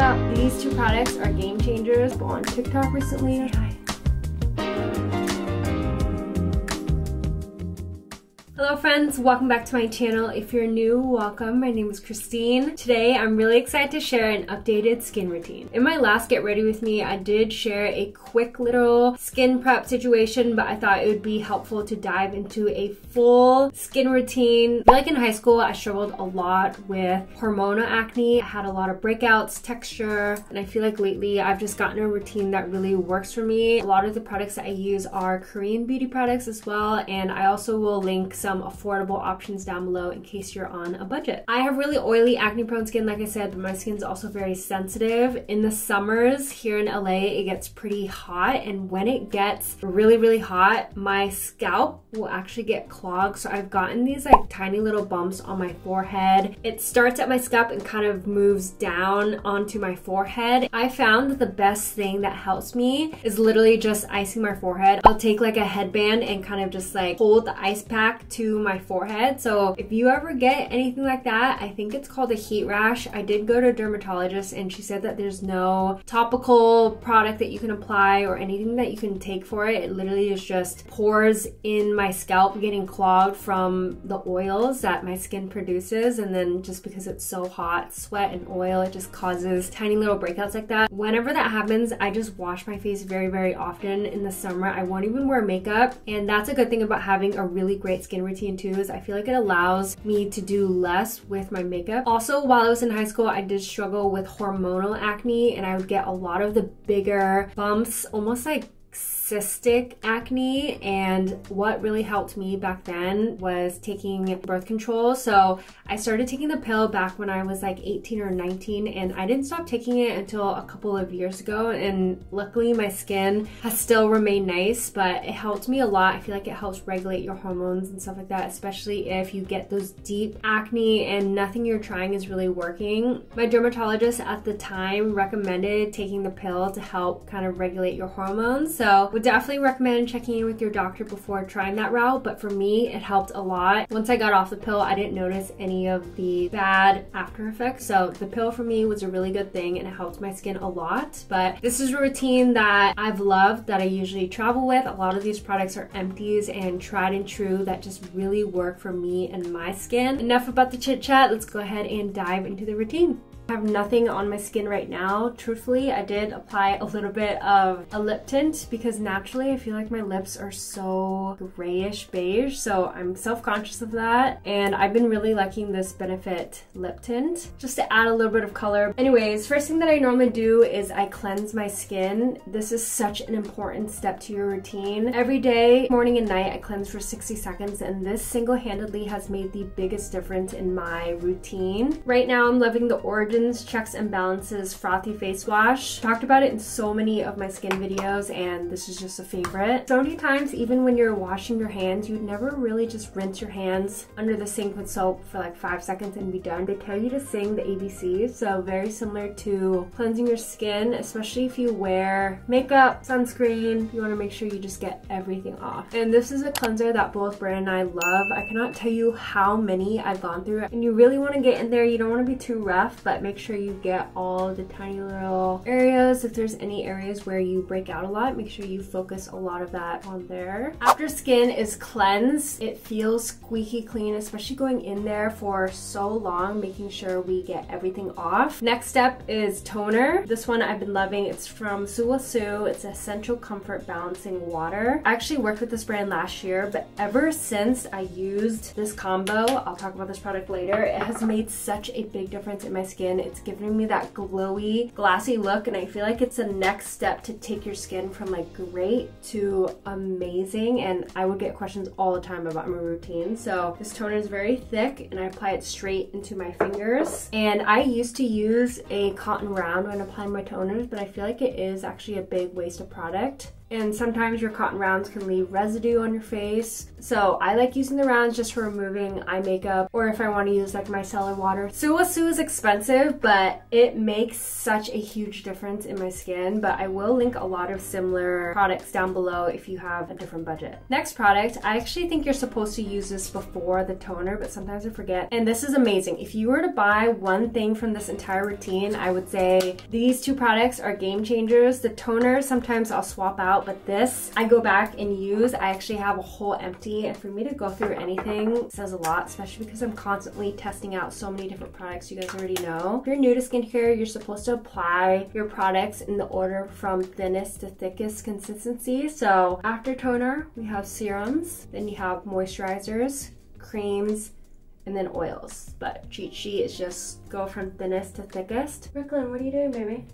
These two products are game changers. On TikTok recently. Hello friends, welcome back to my channel. If you're new, welcome. My name is Christine. Today I'm really excited to share an updated skin routine. In my last Get Ready With Me, I did share a quick little skin prep situation, but I thought it would be helpful to dive into a full skin routine. like in high school, I struggled a lot with hormonal acne. I had a lot of breakouts, texture, and I feel like lately I've just gotten a routine that really works for me. A lot of the products that I use are Korean beauty products as well, and I also will link some some affordable options down below in case you're on a budget. I have really oily acne prone skin like I said but my skin's also very sensitive. In the summers here in LA it gets pretty hot and when it gets really really hot my scalp will actually get clogged so I've gotten these like tiny little bumps on my forehead. It starts at my scalp and kind of moves down onto my forehead. I found that the best thing that helps me is literally just icing my forehead. I'll take like a headband and kind of just like hold the ice pack to to my forehead. So if you ever get anything like that, I think it's called a heat rash. I did go to a dermatologist and she said that there's no topical product that you can apply or anything that you can take for it. It literally is just pores in my scalp getting clogged from the oils that my skin produces. And then just because it's so hot, sweat and oil, it just causes tiny little breakouts like that. Whenever that happens, I just wash my face very, very often in the summer. I won't even wear makeup. And that's a good thing about having a really great skin routine too is I feel like it allows me to do less with my makeup. Also, while I was in high school, I did struggle with hormonal acne and I would get a lot of the bigger bumps, almost like cystic acne and what really helped me back then was taking birth control. So I started taking the pill back when I was like 18 or 19 and I didn't stop taking it until a couple of years ago and luckily my skin has still remained nice but it helped me a lot. I feel like it helps regulate your hormones and stuff like that especially if you get those deep acne and nothing you're trying is really working. My dermatologist at the time recommended taking the pill to help kind of regulate your hormones so would definitely recommend checking in with your doctor before trying that route, but for me, it helped a lot. Once I got off the pill, I didn't notice any of the bad after effects. So the pill for me was a really good thing and it helped my skin a lot. But this is a routine that I've loved, that I usually travel with. A lot of these products are empties and tried and true that just really work for me and my skin. Enough about the chit chat. Let's go ahead and dive into the routine. I have nothing on my skin right now. Truthfully, I did apply a little bit of a lip tint because naturally I feel like my lips are so grayish beige, so I'm self-conscious of that. And I've been really liking this Benefit lip tint just to add a little bit of color. Anyways, first thing that I normally do is I cleanse my skin. This is such an important step to your routine. Every day, morning and night, I cleanse for 60 seconds and this single-handedly has made the biggest difference in my routine. Right now, I'm loving the Origin Checks and Balances Frothy Face Wash. Talked about it in so many of my skin videos and this is just a favorite. So many times, even when you're washing your hands, you'd never really just rinse your hands under the sink with soap for like five seconds and be done. They tell you to sing the ABCs, so very similar to cleansing your skin, especially if you wear makeup, sunscreen, you wanna make sure you just get everything off. And this is a cleanser that both Brand and I love. I cannot tell you how many I've gone through and you really wanna get in there. You don't wanna be too rough, but make sure you get all the tiny little areas. If there's any areas where you break out a lot, make sure you focus a lot of that on there. After skin is cleansed, it feels squeaky clean, especially going in there for so long, making sure we get everything off. Next step is toner. This one I've been loving. It's from Sulwhasoo. It's Essential Comfort Balancing Water. I actually worked with this brand last year, but ever since I used this combo, I'll talk about this product later, it has made such a big difference in my skin. It's giving me that glowy, glassy look and I feel like it's the next step to take your skin from like great to amazing and I would get questions all the time about my routine. So this toner is very thick and I apply it straight into my fingers. And I used to use a cotton round when applying my toners, but I feel like it is actually a big waste of product and sometimes your cotton rounds can leave residue on your face. So I like using the rounds just for removing eye makeup or if I want to use like micellar water. Sulwhasoo is expensive, but it makes such a huge difference in my skin, but I will link a lot of similar products down below if you have a different budget. Next product, I actually think you're supposed to use this before the toner, but sometimes I forget. And this is amazing. If you were to buy one thing from this entire routine, I would say these two products are game changers. The toner, sometimes I'll swap out, but this I go back and use. I actually have a whole empty, and for me to go through anything says a lot, especially because I'm constantly testing out so many different products you guys already know. If you're new to skincare, you're supposed to apply your products in the order from thinnest to thickest consistency. So after toner, we have serums, then you have moisturizers, creams, and then oils. But cheat sheet is just go from thinnest to thickest. Brooklyn, what are you doing, baby?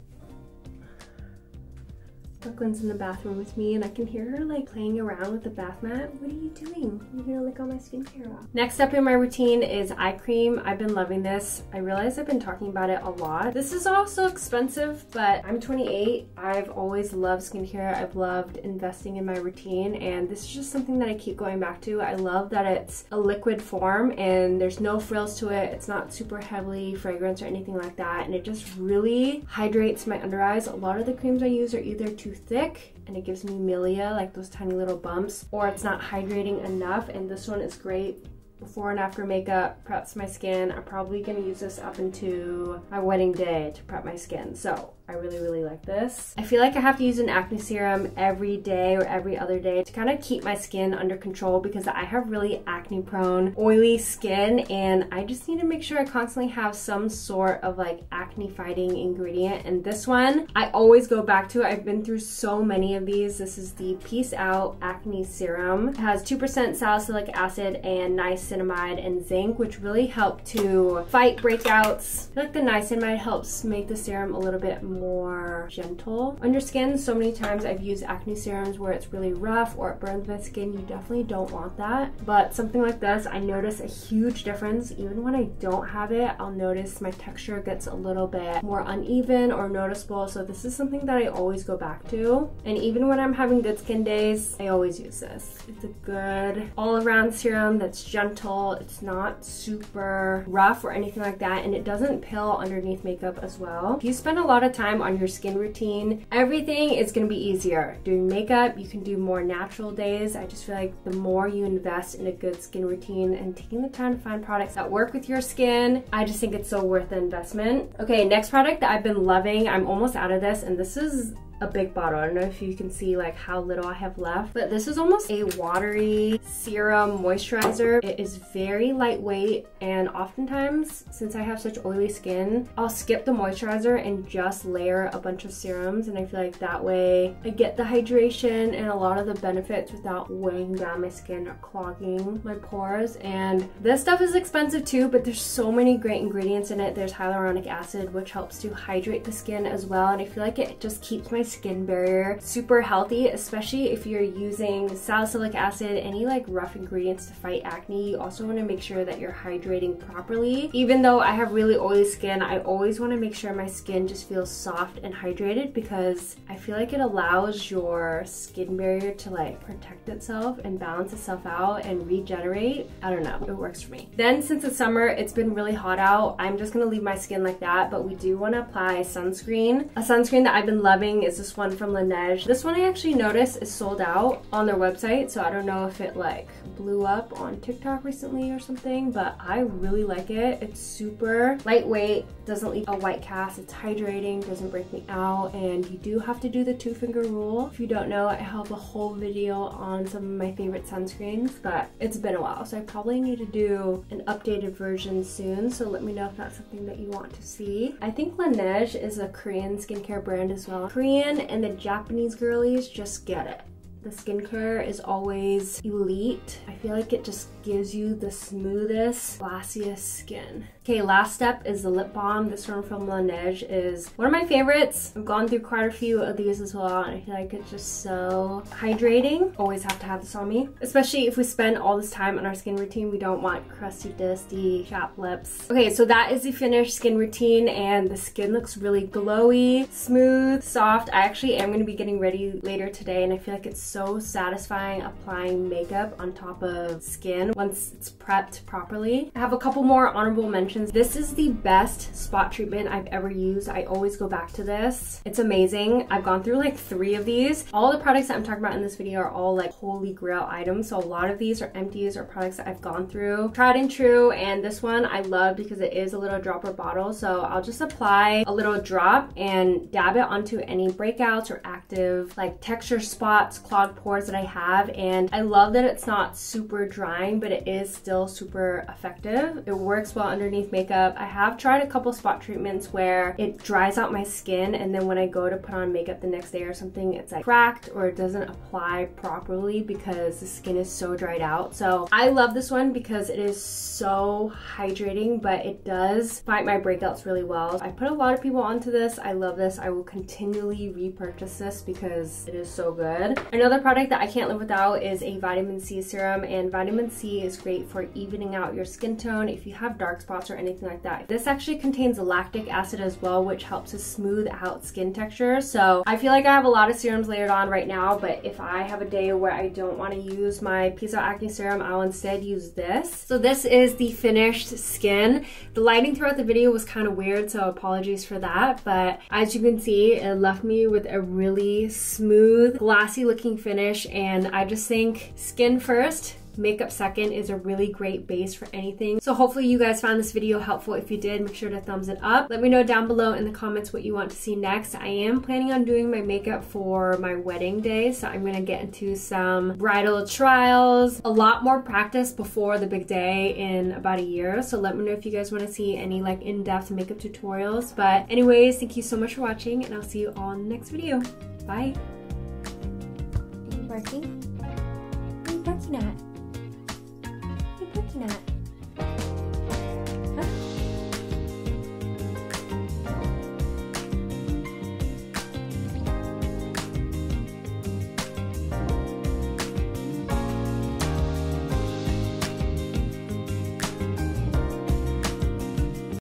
Brooklyn's in the bathroom with me and I can hear her like playing around with the bath mat. What are you doing? You're gonna lick all my skincare off. Next up in my routine is eye cream. I've been loving this. I realize I've been talking about it a lot. This is also expensive, but I'm 28. I've always loved skincare. I've loved investing in my routine and this is just something that I keep going back to. I love that it's a liquid form and there's no frills to it. It's not super heavily fragrance or anything like that and it just really hydrates my under eyes. A lot of the creams I use are either too thick and it gives me milia, like those tiny little bumps, or it's not hydrating enough. And this one is great before and after makeup, preps my skin. I'm probably gonna use this up into my wedding day to prep my skin. So I really, really like this. I feel like I have to use an acne serum every day or every other day to kind of keep my skin under control because I have really acne prone, oily skin and I just need to make sure I constantly have some sort of like acne fighting ingredient. And this one, I always go back to. I've been through so many of these. This is the Peace Out Acne Serum. It has 2% salicylic acid and niacinamide and zinc, which really help to fight breakouts. I feel like the niacinamide helps make the serum a little bit more gentle on your skin. So many times I've used acne serums where it's really rough or it burns my skin. You definitely don't want that. But something like this, I notice a huge difference. Even when I don't have it, I'll notice my texture gets a little bit more uneven or noticeable. So this is something that I always go back to. And even when I'm having good skin days, I always use this. It's a good all-around serum that's gentle. It's not super rough or anything like that. And it doesn't pill underneath makeup as well. If you spend a lot of time time on your skin routine, everything is gonna be easier. Doing makeup, you can do more natural days. I just feel like the more you invest in a good skin routine and taking the time to find products that work with your skin, I just think it's so worth the investment. Okay, next product that I've been loving, I'm almost out of this, and this is a big bottle. I don't know if you can see like how little I have left, but this is almost a watery serum moisturizer. It is very lightweight and oftentimes since I have such oily skin, I'll skip the moisturizer and just layer a bunch of serums and I feel like that way I get the hydration and a lot of the benefits without weighing down my skin or clogging my pores. And this stuff is expensive too, but there's so many great ingredients in it. There's hyaluronic acid, which helps to hydrate the skin as well. And I feel like it just keeps my skin barrier super healthy, especially if you're using salicylic acid, any like rough ingredients to fight acne. You also want to make sure that you're hydrating properly. Even though I have really oily skin, I always want to make sure my skin just feels soft and hydrated because I feel like it allows your skin barrier to like protect itself and balance itself out and regenerate. I don't know, it works for me. Then since it's summer, it's been really hot out. I'm just gonna leave my skin like that, but we do want to apply sunscreen. A sunscreen that I've been loving is this one from Laneige. This one I actually noticed is sold out on their website, so I don't know if it like blew up on TikTok recently or something, but I really like it. It's super lightweight, doesn't leave a white cast, it's hydrating, doesn't break me out, and you do have to do the two finger rule. If you don't know, I have a whole video on some of my favorite sunscreens, but it's been a while, so I probably need to do an updated version soon, so let me know if that's something that you want to see. I think Laneige is a Korean skincare brand as well. Korean and the Japanese girlies just get it the skincare is always elite. I feel like it just gives you the smoothest, glassiest skin. Okay, last step is the lip balm. This one from Laneige is one of my favorites. I've gone through quite a few of these as well and I feel like it's just so hydrating. Always have to have this on me. Especially if we spend all this time on our skin routine, we don't want crusty, dusty, chapped lips. Okay, so that is the finished skin routine and the skin looks really glowy, smooth, soft. I actually am going to be getting ready later today and I feel like it's satisfying applying makeup on top of skin once it's prepped properly. I have a couple more honorable mentions. This is the best spot treatment I've ever used. I always go back to this. It's amazing. I've gone through like three of these. All the products that I'm talking about in this video are all like holy grail items. So a lot of these are empties or products that I've gone through, tried and true. And this one I love because it is a little dropper bottle. So I'll just apply a little drop and dab it onto any breakouts or active like texture spots, clogged pores that I have. And I love that it's not super drying, but it is still super effective. It works well underneath makeup. I have tried a couple spot treatments where it dries out my skin and then when I go to put on makeup the next day or something, it's like cracked or it doesn't apply properly because the skin is so dried out. So I love this one because it is so hydrating, but it does fight my breakouts really well. I put a lot of people onto this. I love this. I will continually repurchase this because it is so good. Another product that I can't live without is a vitamin C serum and vitamin C is great for evening out your skin tone if you have dark spots or anything like that. This actually contains lactic acid as well, which helps to smooth out skin texture. So I feel like I have a lot of serums layered on right now, but if I have a day where I don't want to use my Out Acne Serum, I'll instead use this. So this is the finished skin. The lighting throughout the video was kind of weird, so apologies for that. But as you can see, it left me with a really smooth, glassy looking finish. And I just think skin first, makeup second is a really great base for anything. So hopefully you guys found this video helpful. If you did, make sure to thumbs it up. Let me know down below in the comments what you want to see next. I am planning on doing my makeup for my wedding day, so I'm gonna get into some bridal trials, a lot more practice before the big day in about a year. So let me know if you guys wanna see any like in-depth makeup tutorials. But anyways, thank you so much for watching and I'll see you all in the next video. Bye. Are you barking? What are you at? looking at?